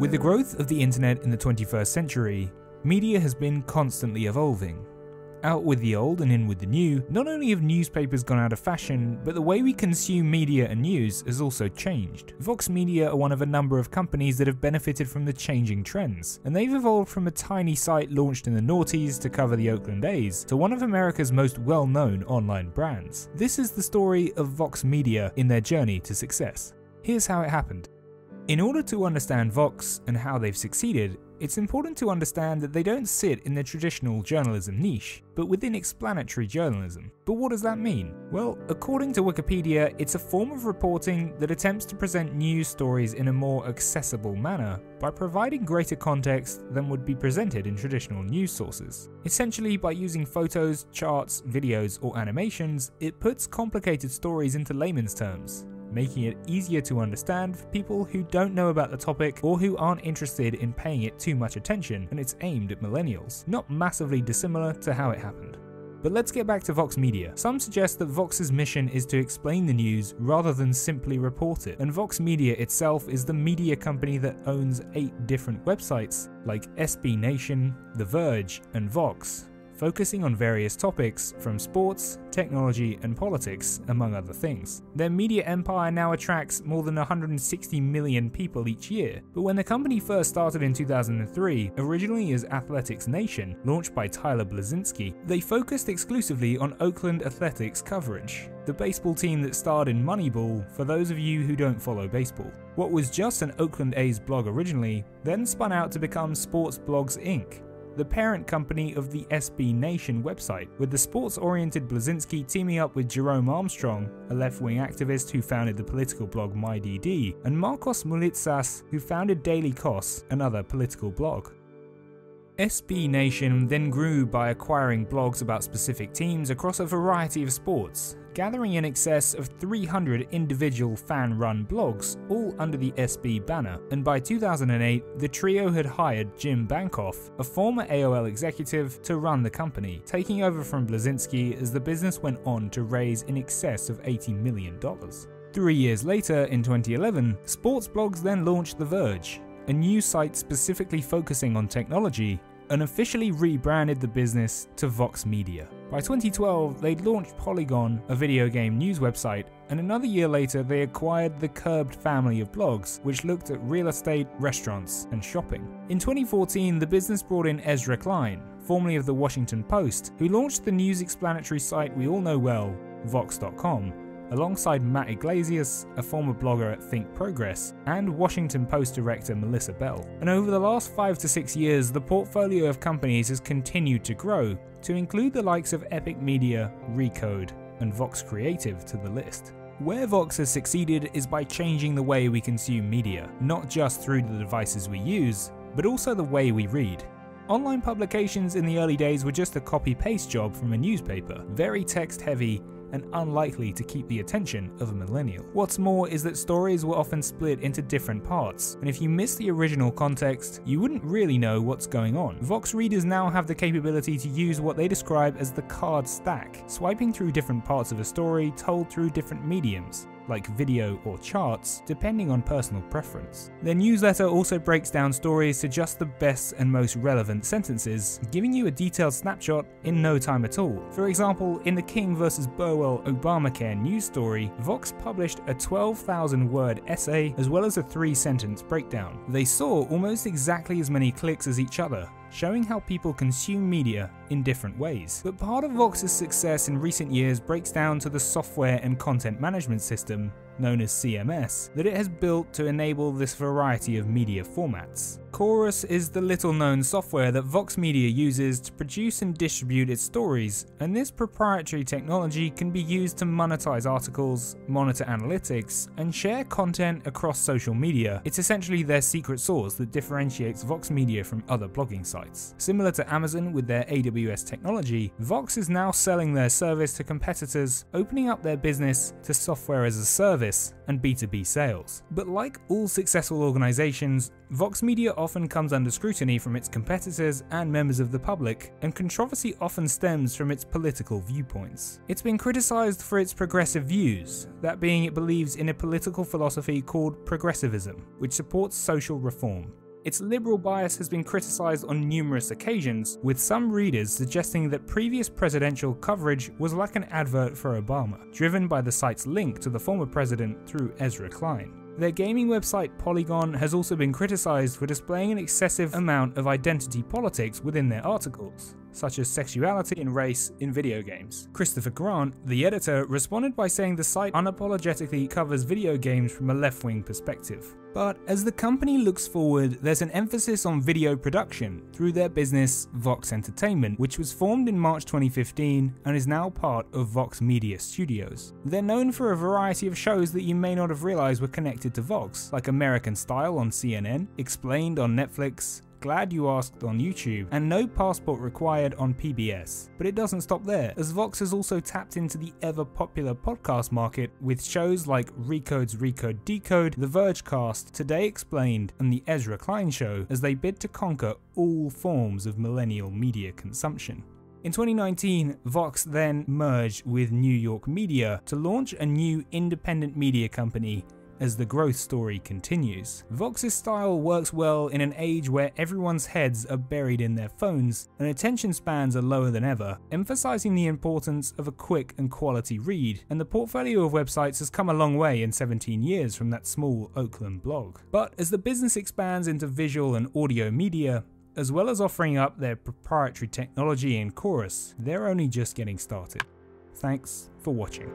With the growth of the internet in the 21st century, media has been constantly evolving. Out with the old and in with the new, not only have newspapers gone out of fashion, but the way we consume media and news has also changed. Vox Media are one of a number of companies that have benefited from the changing trends, and they've evolved from a tiny site launched in the noughties to cover the Oakland A's to one of America's most well known online brands. This is the story of Vox Media in their journey to success. Here's how it happened. In order to understand Vox and how they've succeeded, it's important to understand that they don't sit in the traditional journalism niche, but within explanatory journalism. But what does that mean? Well, according to Wikipedia, it's a form of reporting that attempts to present news stories in a more accessible manner by providing greater context than would be presented in traditional news sources. Essentially, by using photos, charts, videos, or animations, it puts complicated stories into layman's terms, making it easier to understand for people who don't know about the topic or who aren't interested in paying it too much attention, and it's aimed at millennials, not massively dissimilar to how it happened. But let's get back to Vox Media. Some suggest that Vox's mission is to explain the news rather than simply report it, and Vox Media itself is the media company that owns eight different websites like SB Nation, The Verge, and Vox, focusing on various topics from sports, technology, and politics, among other things. Their media empire now attracts more than 160 million people each year, but when the company first started in 2003, originally as Athletics Nation, launched by Tyler Bleszinski, they focused exclusively on Oakland athletics coverage, the baseball team that starred in Moneyball for those of you who don't follow baseball. What was just an Oakland A's blog originally, then spun out to become Sports Blogs Inc., the parent company of the SB Nation website, with the sports oriented Bleszinski teaming up with Jerome Armstrong, a left wing activist who founded the political blog MyDD, and Markos Moulitsas, who founded Daily Kos, another political blog. SB Nation then grew by acquiring blogs about specific teams across a variety of sports, gathering in excess of 300 individual fan run blogs, all under the SB banner. And by 2008, the trio had hired Jim Bankoff, a former AOL executive, to run the company, taking over from Bleszinski as the business went on to raise in excess of $80 million. Three years later, in 2011, sports blogs then launched The Verge, a new site specifically focusing on technology and officially rebranded the business to Vox Media. By 2012, they'd launched Polygon, a video game news website, and another year later, they acquired the Curbed family of blogs, which looked at real estate, restaurants, and shopping. In 2014, the business brought in Ezra Klein, formerly of the Washington Post, who launched the news explanatory site we all know well, Vox.com, alongside Matt Yglesias, a former blogger at Think Progress, and Washington Post director Melissa Bell. And over the last five to six years, the portfolio of companies has continued to grow, to include the likes of Epic Media, Recode, and Vox Creative to the list. Where Vox has succeeded is by changing the way we consume media, not just through the devices we use, but also the way we read. Online publications in the early days were just a copy paste job from a newspaper, very text heavy and unlikely to keep the attention of a millennial. What's more is that stories were often split into different parts, and if you miss the original context, you wouldn't really know what's going on. Vox readers now have the capability to use what they describe as the card stack, swiping through different parts of a story told through different mediums like video or charts, depending on personal preference. Their newsletter also breaks down stories to just the best and most relevant sentences, giving you a detailed snapshot in no time at all. For example, in the King vs. Burwell Obamacare news story, Vox published a 12,000 word essay as well as a three sentence breakdown. They saw almost exactly as many clicks as each other, showing how people consume media in different ways. But part of Vox's success in recent years breaks down to the software and content management system known as CMS, that it has built to enable this variety of media formats. Chorus is the little known software that Vox Media uses to produce and distribute its stories, and this proprietary technology can be used to monetize articles, monitor analytics, and share content across social media. It's essentially their secret sauce that differentiates Vox Media from other blogging sites. Similar to Amazon with their AWS technology, Vox is now selling their service to competitors, opening up their business to software as a service and B2B sales. But like all successful organizations, Vox Media often comes under scrutiny from its competitors and members of the public, and controversy often stems from its political viewpoints. It's been criticized for its progressive views, that being it believes in a political philosophy called progressivism, which supports social reform. Its liberal bias has been criticised on numerous occasions, with some readers suggesting that previous presidential coverage was like an advert for Obama, driven by the site's link to the former president through Ezra Klein. Their gaming website Polygon has also been criticised for displaying an excessive amount of identity politics within their articles, such as sexuality and race in video games. Christopher Grant, the editor, responded by saying the site unapologetically covers video games from a left wing perspective. But as the company looks forward, there's an emphasis on video production through their business Vox Entertainment, which was formed in March 2015 and is now part of Vox Media Studios. They're known for a variety of shows that you may not have realized were connected to Vox, like American Style on CNN, Explained on Netflix, Glad You Asked on YouTube, and No Passport Required on PBS. But it doesn't stop there, as Vox has also tapped into the ever popular podcast market with shows like Recode's Recode Decode, The Vergecast, Today Explained, and The Ezra Klein Show as they bid to conquer all forms of millennial media consumption. In 2019, Vox then merged with New York Media to launch a new independent media company as the growth story continues. Vox's style works well in an age where everyone's heads are buried in their phones and attention spans are lower than ever, emphasizing the importance of a quick and quality read, and the portfolio of websites has come a long way in 17 years from that small Oakland blog. But as the business expands into visual and audio media, as well as offering up their proprietary technology in Chorus, they're only just getting started. Thanks for watching.